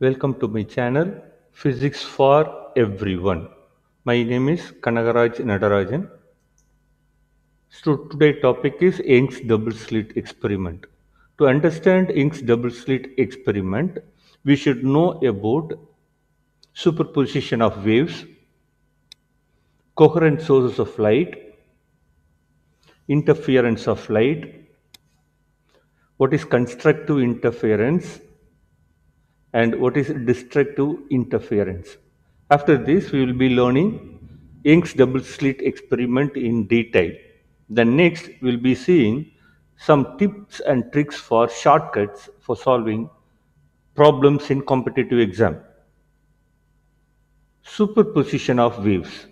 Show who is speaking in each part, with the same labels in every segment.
Speaker 1: Welcome to my channel Physics for Everyone. My name is Kanakaraj Nadarajan. So today topic is Young's double slit experiment. To understand Young's double slit experiment, we should know about superposition of waves, coherent sources of light, interference of light, what is constructive interference, and what is destructive interference. After this, we will be learning Young's double slit experiment in detail. Then next, we will be seeing some tips and tricks for shortcuts for solving problems in competitive exam. Superposition of waves.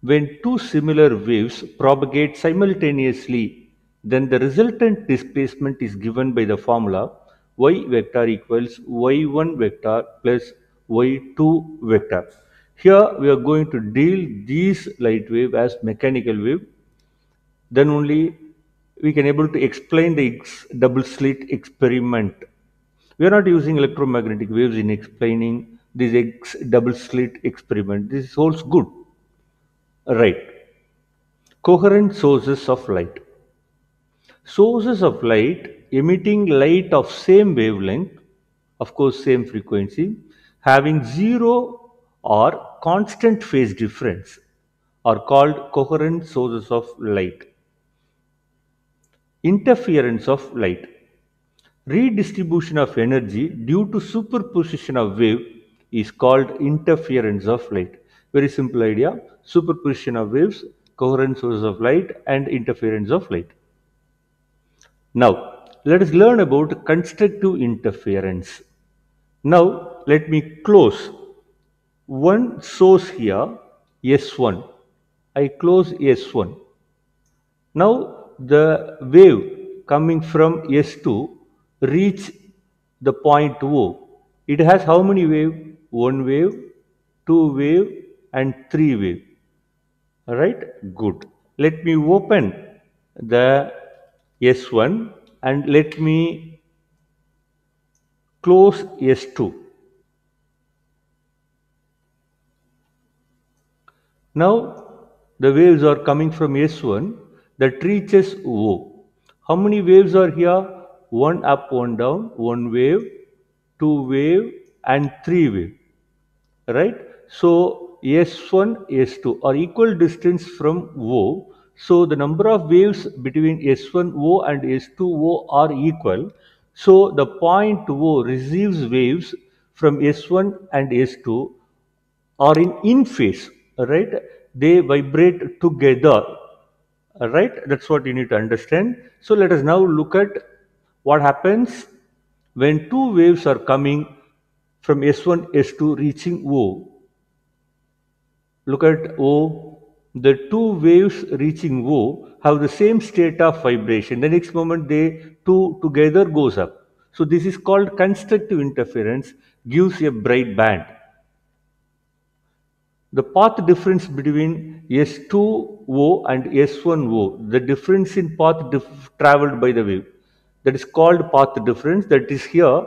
Speaker 1: When two similar waves propagate simultaneously, then the resultant displacement is given by the formula y vector equals y1 vector plus y2 vector. Here we are going to deal these light wave as mechanical wave. Then only we can able to explain the double slit experiment. We are not using electromagnetic waves in explaining this double slit experiment. This holds good. Right. Coherent sources of light. Sources of light emitting light of same wavelength, of course same frequency, having zero or constant phase difference are called coherent sources of light. Interference of light. Redistribution of energy due to superposition of wave is called interference of light. Very simple idea. Superposition of waves, coherent sources of light and interference of light. Now, let us learn about constructive interference. Now, let me close one source here, S1. I close S1. Now, the wave coming from S2 reach the point O. It has how many wave? One wave, two wave and three wave. Alright, good. Let me open the S1 and let me close S2. Now the waves are coming from S1 that reaches O. How many waves are here? One up, one down, one wave, two wave and three wave. Right? So S1, S2 are equal distance from O. So the number of waves between S1O and S2O are equal. So the point O receives waves from S1 and S2 are in in phase, right? They vibrate together, right? That's what you need to understand. So let us now look at what happens when two waves are coming from S1, S2 reaching O. Look at O. The two waves reaching O have the same state of vibration. The next moment they two together goes up. So this is called constructive interference, gives a bright band. The path difference between S2O and S1O, the difference in path dif- traveled by the wave, that is called path difference, that is here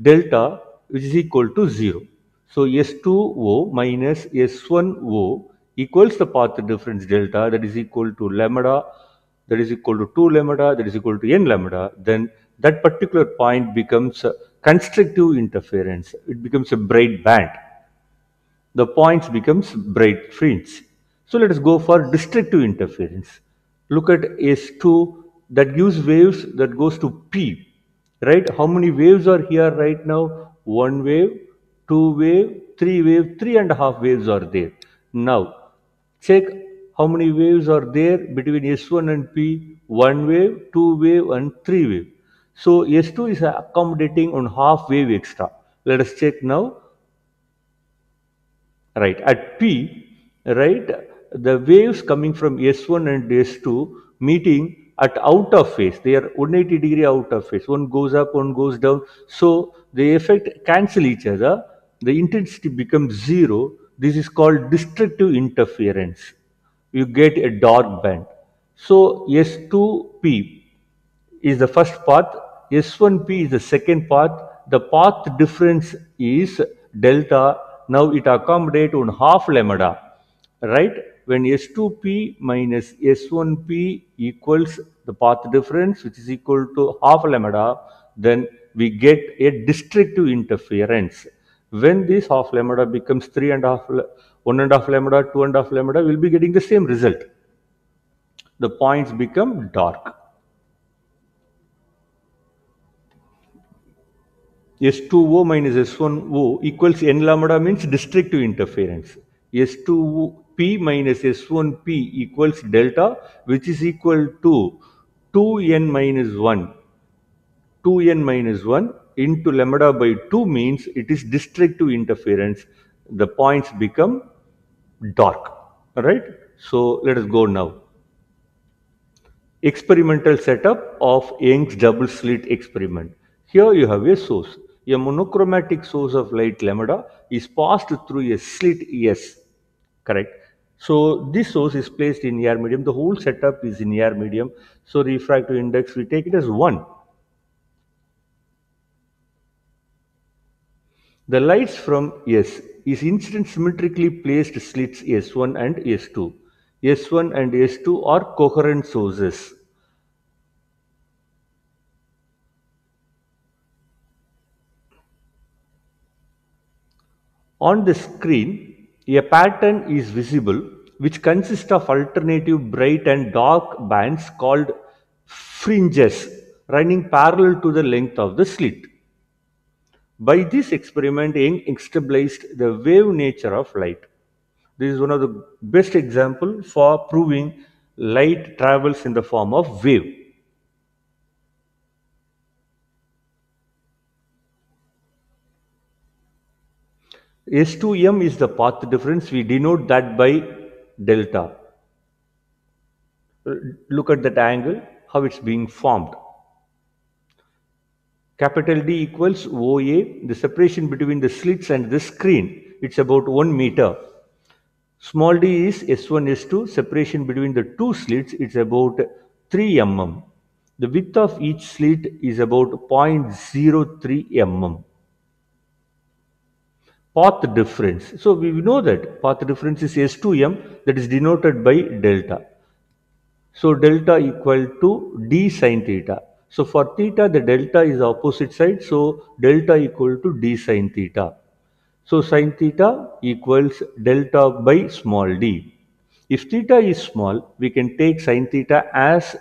Speaker 1: delta, which is equal to 0. So S2O minus S1O equals the path difference delta, that is equal to lambda, that is equal to 2 lambda, that is equal to n lambda, then that particular point becomes a constructive interference. It becomes a bright band the points becomes bright fringe. So let us go for destructive interference. Look at S2 that gives waves that goes to P, right? How many waves are here right now? One wave, two wave, three wave, three and a half waves are there. Now check how many waves are there between S1 and P? One wave, two wave and three wave. So S2 is accommodating on half wave extra. Let us check now right at p right the waves coming from s1 and s2 meeting at out of phase they are 180 degree out of phase one goes up one goes down so the effect cancel each other the intensity becomes zero this is called destructive interference you get a dark band so s2p is the first path s1p is the second path the path difference is delta. Now it accommodate one half lambda, right? When S2P minus S1P equals the path difference, which is equal to half lambda, then we get a destructive interference. When this half lambda becomes three and a half, one and a half lambda, two and a half lambda, we'll be getting the same result. The points become dark. S2O minus S1O equals n lambda means destructive interference. S2P minus S1P equals delta which is equal to 2n minus 1. 2n minus 1 into lambda by 2 means it is destructive interference. The points become dark. right? So let us go now. Experimental setup of Young's double slit experiment. Here you have a source a monochromatic source of light lambda is passed through a slit S, correct? So this source is placed in air medium. The whole setup is in air medium. So refractive index, we take it as 1. The lights from S is incident symmetrically placed slits S1 and S2. S1 and S2 are coherent sources. On the screen, a pattern is visible which consists of alternative bright and dark bands called fringes running parallel to the length of the slit. By this experiment, Young established the wave nature of light. This is one of the best example for proving light travels in the form of wave. S2m is the path difference. We denote that by delta. Look at that angle, how it's being formed. Capital D equals OA, the separation between the slits and the screen. It's about 1 meter. Small d is S1, S2, separation between the two slits, it's about 3 mm. The width of each slit is about 0.03 mm path difference. So we know that path difference is S2m that is denoted by delta. So delta equal to d sine theta. So for theta the delta is opposite side so delta equal to d sine theta. So sine theta equals delta by small d. If theta is small we can take sine theta as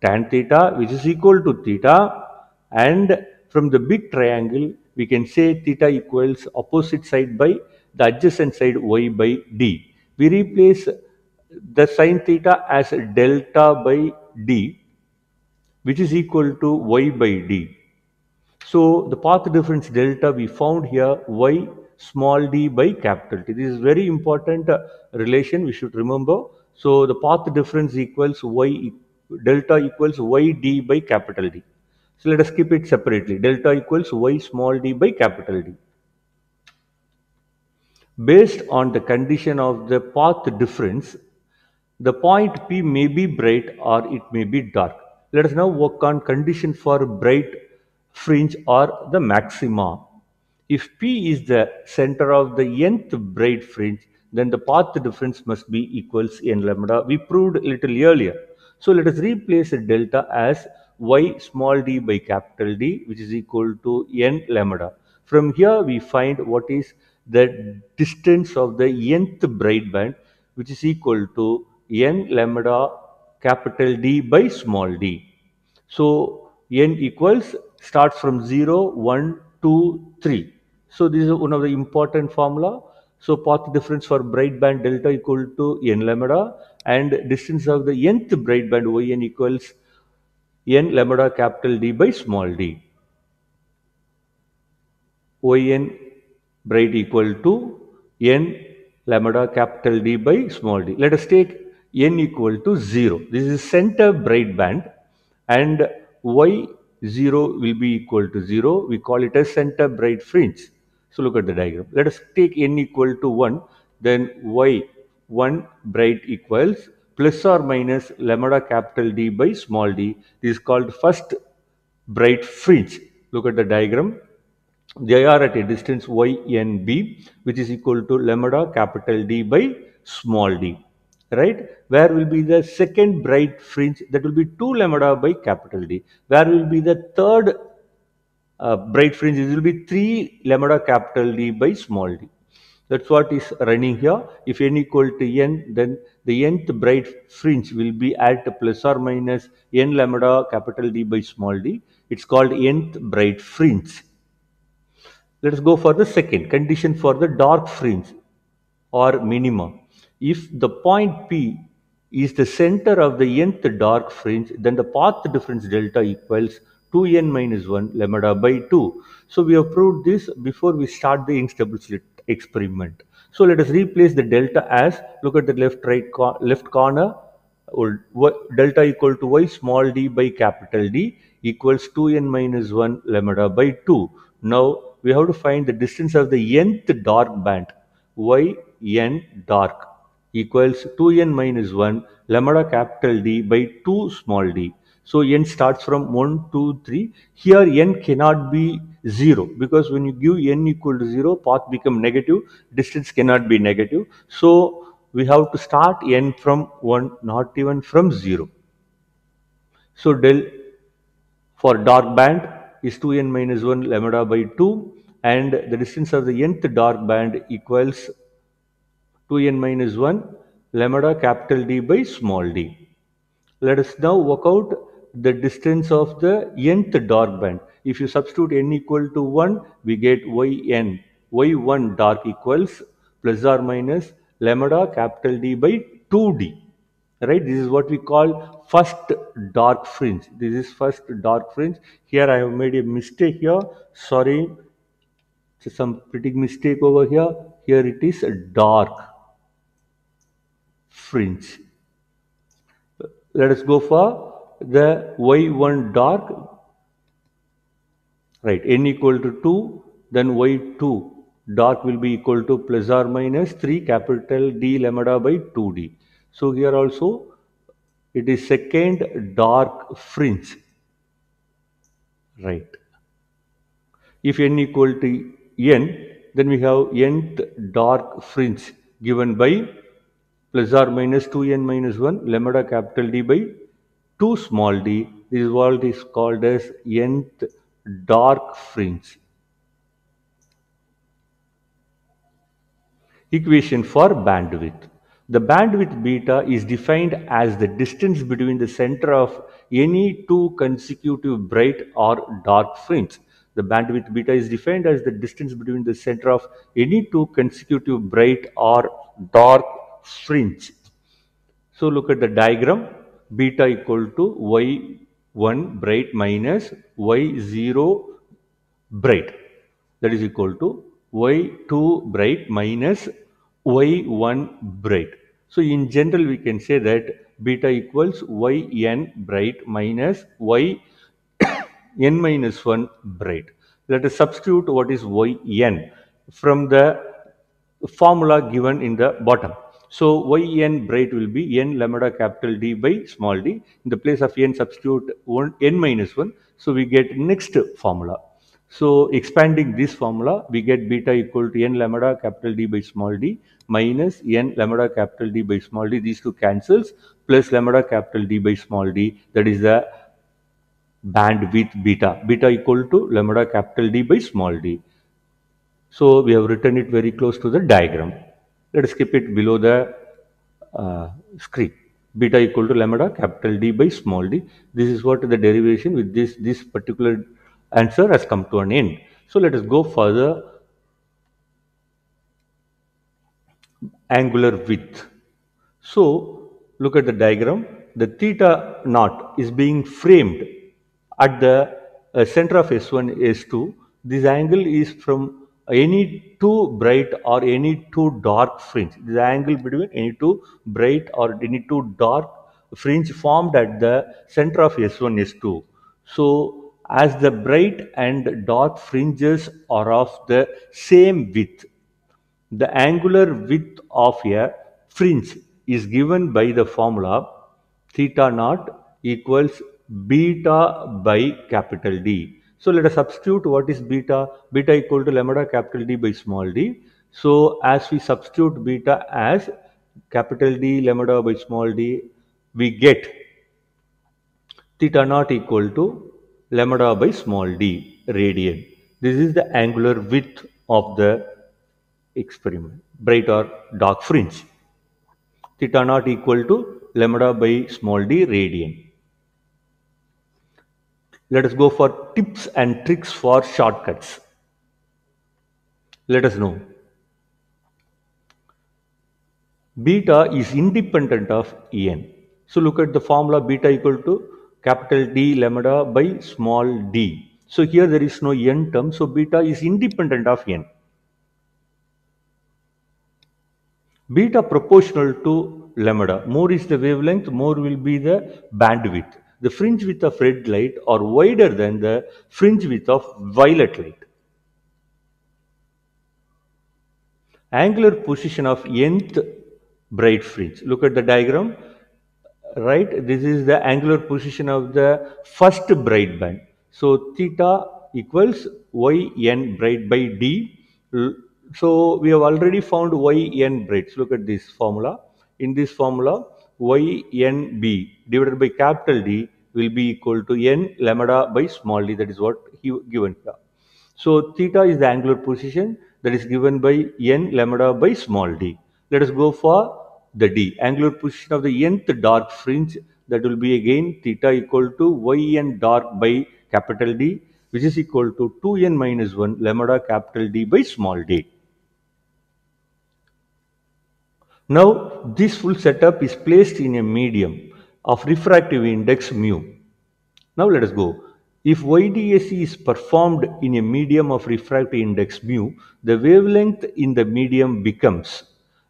Speaker 1: tan theta which is equal to theta and from the big triangle we can say theta equals opposite side by the adjacent side y by d. We replace the sine theta as delta by d which is equal to y by d. So the path difference delta we found here y small d by capital T. This is very important uh, relation we should remember. So the path difference equals y delta equals y d by capital D. So let us keep it separately. Delta equals y small d by capital D. Based on the condition of the path difference, the point P may be bright or it may be dark. Let us now work on condition for bright fringe or the maxima. If P is the center of the nth bright fringe, then the path difference must be equals n lambda. We proved little earlier. So let us replace delta as y small d by capital D which is equal to n lambda. From here we find what is the distance of the nth bright band which is equal to n lambda capital D by small d. So n equals starts from 0, 1, 2, 3. So this is one of the important formula. So path difference for bright band delta equal to n lambda and distance of the nth bright band yn equals n lambda capital D by small d. Yn bright equal to n lambda capital D by small d. Let us take n equal to 0. This is center bright band and y0 will be equal to 0. We call it as center bright fringe. So look at the diagram. Let us take n equal to 1. Then y1 bright equals plus or minus lambda capital D by small d. This is called first bright fringe. Look at the diagram. they are at a distance y n b which is equal to lambda capital D by small d right? Where will be the second bright fringe? That will be 2 lambda by capital D. Where will be the third uh, bright fringe? It will be 3 lambda capital D by small d. That's what is running here. If n equal to n then the nth bright fringe will be at plus or minus n lambda capital D by small d. It's called nth bright fringe. Let us go for the second condition for the dark fringe or minima. If the point P is the center of the nth dark fringe, then the path difference delta equals 2n minus 1 lambda by 2. So we have proved this before we start the Young's slit experiment. So let us replace the delta as, look at the left right left corner, delta equal to y small d by capital D equals 2n minus 1 lambda by 2. Now we have to find the distance of the nth dark band y n dark equals 2n minus 1 lambda capital D by 2 small d. So n starts from 1, 2, 3. Here n cannot be 0 because when you give n equal to 0, path become negative, distance cannot be negative. So we have to start n from 1, not even from 0. So del for dark band is 2n minus 1 lambda by 2 and the distance of the nth dark band equals 2n minus 1 lambda capital D by small d. Let us now work out the distance of the nth dark band. If you substitute n equal to 1, we get yn. y1 dark equals plus or minus lambda capital D by 2d right? This is what we call first dark fringe. This is first dark fringe. Here i have made a mistake here. Sorry. Some pretty mistake over here. Here it is dark fringe. Let us go for the y1 dark. Right n equal to 2 then y2 dark will be equal to plus or minus 3 capital D lambda by 2d so here also it is second dark fringe, right? If n equal to n, then we have nth dark fringe given by plus or minus 2n minus 1 lambda capital D by 2 small d. This world is called as nth dark fringe. Equation for bandwidth. The bandwidth beta is defined as the distance between the center of any two consecutive bright or dark fringe. The bandwidth beta is defined as the distance between the center of any two consecutive bright or dark fringe. So look at the diagram beta equal to y1 bright minus y0 bright that is equal to y2 bright minus y1 bright. So in general, we can say that beta equals yn bright minus y n minus 1 bright. Let us substitute what is yn from the formula given in the bottom. So yn bright will be n lambda capital D by small d. In the place of n substitute one, n minus 1. So we get next formula. So expanding this formula, we get beta equal to n lambda capital D by small d minus n lambda capital D by small d. These two cancels plus lambda capital D by small d. That is the bandwidth beta. Beta equal to lambda capital D by small d. So we have written it very close to the diagram. Let us keep it below the uh, screen. Beta equal to lambda capital D by small d. This is what the derivation with this this particular answer has come to an end. So let us go further angular width. So look at the diagram. The theta naught is being framed at the uh, center of S1, S2. This angle is from any two bright or any two dark fringe. The angle between any two bright or any two dark fringe formed at the center of S1, S2. So as the bright and dark fringes are of the same width. The angular width of a fringe is given by the formula theta naught equals beta by capital D. So let us substitute what is beta. Beta equal to lambda capital D by small d. So as we substitute beta as capital D lambda by small d, we get theta naught equal to lambda by small d radian. This is the angular width of the experiment, bright or dark fringe. Theta naught equal to lambda by small d radian. Let us go for tips and tricks for shortcuts. Let us know. Beta is independent of n. So look at the formula beta equal to capital D lambda by small d. So here there is no n term, so beta is independent of n. Beta proportional to lambda. More is the wavelength, more will be the bandwidth. The fringe width of red light are wider than the fringe width of violet light. Angular position of nth bright fringe. Look at the diagram. Right this is the angular position of the first bright band. So theta equals yn bright by d. So we have already found yn bright look at this formula. In this formula ynb divided by capital d will be equal to n lambda by small d that is what he given here so theta is the angular position that is given by n lambda by small d let us go for the d. Angular position of the nth dark fringe that will be again theta equal to yn dark by capital D which is equal to 2n minus 1 lambda capital D by small d. Now this full setup is placed in a medium of refractive index mu. Now let us go. If YDSE is performed in a medium of refractive index mu, the wavelength in the medium becomes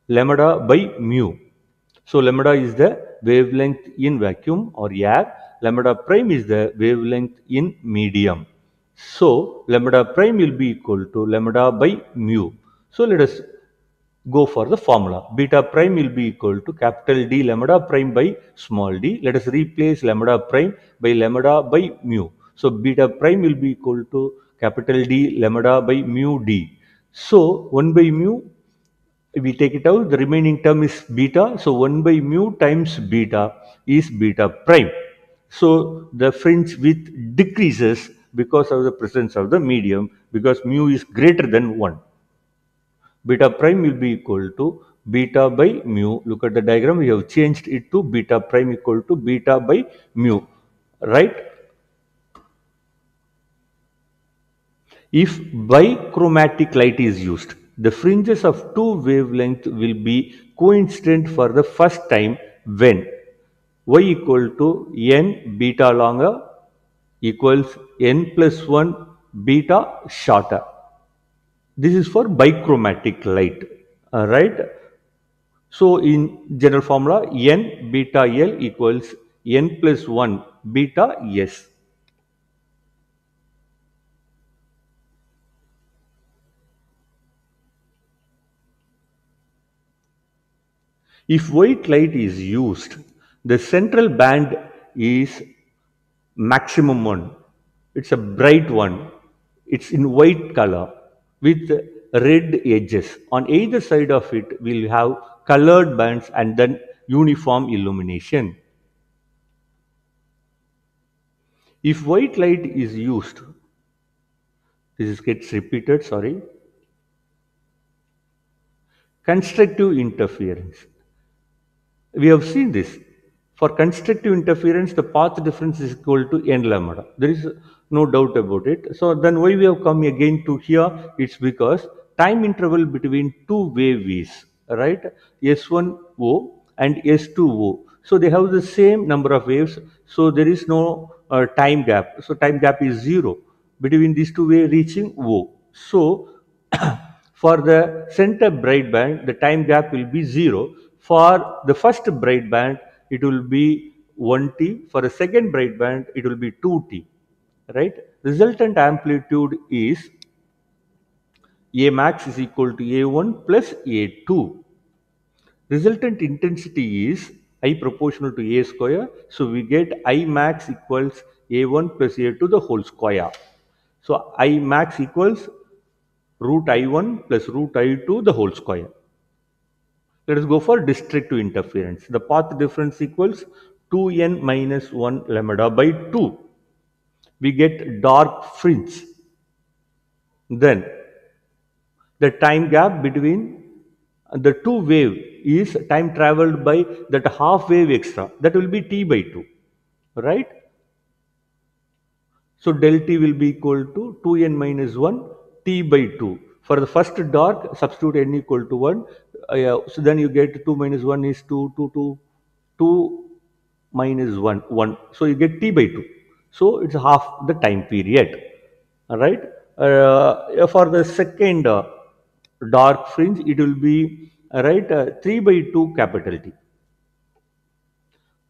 Speaker 1: lambda by mu. So lambda is the wavelength in vacuum or air. Lambda prime is the wavelength in medium. So lambda prime will be equal to lambda by mu. So let us go for the formula. Beta prime will be equal to capital D lambda prime by small d. Let us replace lambda prime by lambda by mu. So beta prime will be equal to capital D lambda by mu d. So 1 by mu we take it out, the remaining term is beta. So 1 by mu times beta is beta prime. So the fringe width decreases because of the presence of the medium because mu is greater than 1. Beta prime will be equal to beta by mu. Look at the diagram, we have changed it to beta prime equal to beta by mu, right? If bichromatic light is used, the fringes of two wavelengths will be coincident for the first time when y equal to n beta longer equals n plus 1 beta shorter. This is for bichromatic light, uh, right? So in general formula, n beta L equals n plus 1 beta S. If white light is used, the central band is maximum one. It's a bright one. It's in white color with red edges. On either side of it, we'll have colored bands and then uniform illumination. If white light is used, this gets repeated, sorry. Constructive interference. We have seen this. For constructive interference, the path difference is equal to n lambda. There is no doubt about it. So then why we have come again to here? It's because time interval between two waves, right? S1O and S2O. So they have the same number of waves. So there is no uh, time gap. So time gap is zero between these two waves reaching O. So for the center bright band, the time gap will be zero. For the first bright band, it will be 1t. For the second bright band, it will be 2t. Right? Resultant amplitude is A max is equal to A1 plus A2. Resultant intensity is I proportional to A square. So we get I max equals A1 plus A2 the whole square. So I max equals root I1 plus root I2 the whole square. Let us go for destructive interference. The path difference equals 2n minus 1 lambda by 2. We get dark fringe. Then the time gap between the two wave is time traveled by that half wave extra. That will be t by 2. Right? So del t will be equal to 2n minus 1 t by 2. For the first dark, substitute n equal to 1. Uh, so then you get 2 minus 1 is 2, 2, 2, 2 minus 1, 1. So you get t by 2. So it's half the time period. right. Uh, for the second uh, dark fringe, it will be right uh, 3 by 2 capital T.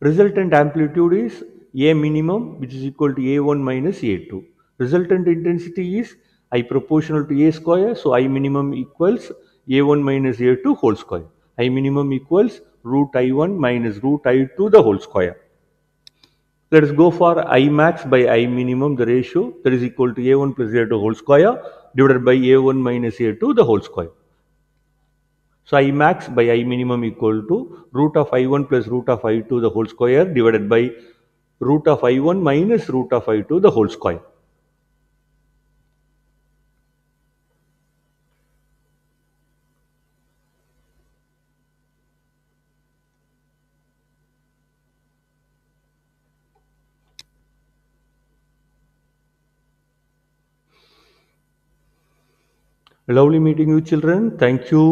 Speaker 1: Resultant amplitude is A minimum which is equal to A1 minus A2. Resultant intensity is I proportional to A square. So I minimum equals A1 minus A2 whole square. I minimum equals root I1 minus root I2 the whole square. Let us go for I max by I minimum the ratio that is equal to A1 plus A2 whole square divided by A1 minus A2 the whole square. So I max by I minimum equal to root of I1 plus root of I2 the whole square divided by root of I1 minus root of I2 the whole square. Lovely meeting you children. Thank you.